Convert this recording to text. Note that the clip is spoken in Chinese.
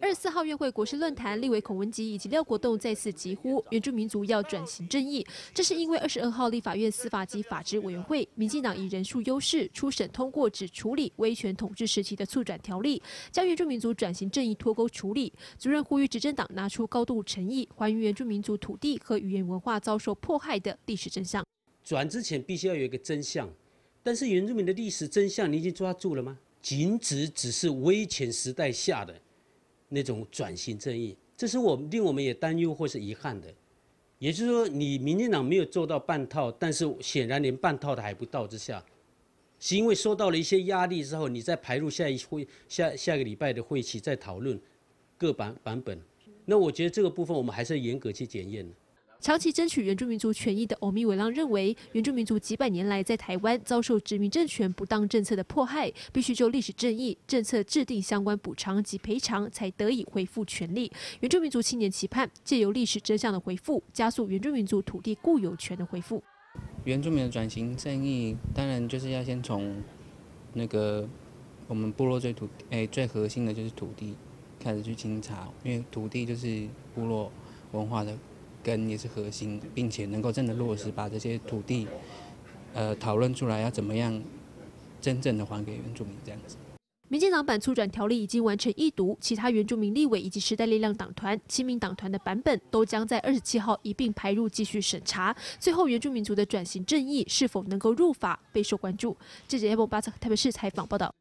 二十四号院会国事论坛，立委孔文吉以及廖国栋再次疾呼原住民族要转型正义。这是因为二十二号立法院司法及法制委员会，民进党以人数优势初审通过只处理威权统治时期的促转条例，将原住民族转型正义脱钩处理。主任呼吁执政党拿出高度诚意，还原原住民族土地和语言文化遭受迫害的历史真相。转之前必须要有一个真相，但是原住民的历史真相你已经抓住了吗？仅只只是威权时代下的那种转型正义，这是我令我们也担忧或是遗憾的。也就是说，你民进党没有做到半套，但是显然连半套的还不到之下，是因为受到了一些压力之后，你再排入下一会下下个礼拜的会期再讨论各版版本。那我觉得这个部分我们还是要严格去检验的。长期争取原住民族权益的欧米伟浪认为，原住民族几百年来在台湾遭受殖民政权不当政策的迫害，必须就历史正义政策制定相关补偿及赔偿，才得以恢复权利。原住民族青年期盼借由历史真相的回复，加速原住民族土地固有权的恢复。原住民的转型正义，当然就是要先从那个我们部落最土诶最核心的就是土地开始去清查，因为土地就是部落文化的。根也是核心，并且能够真的落实，把这些土地，呃，讨论出来要怎么样真正的还给原住民这样子。民进党版促转条例已经完成一读，其他原住民立委以及时代力量党团、亲民党团的版本都将在二十七号一并排入继续审查。最后，原住民族的转型正义是否能够入法备受关注。记者叶博巴特台北市采访报道。